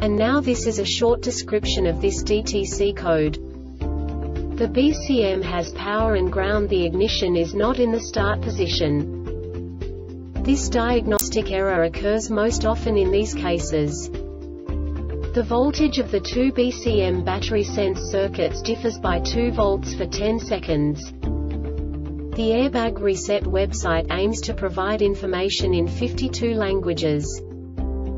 And now this is a short description of this DTC code. The BCM has power and ground the ignition is not in the start position. This diagnostic error occurs most often in these cases. The voltage of the two BCM battery sense circuits differs by 2 volts for 10 seconds. The Airbag Reset website aims to provide information in 52 languages.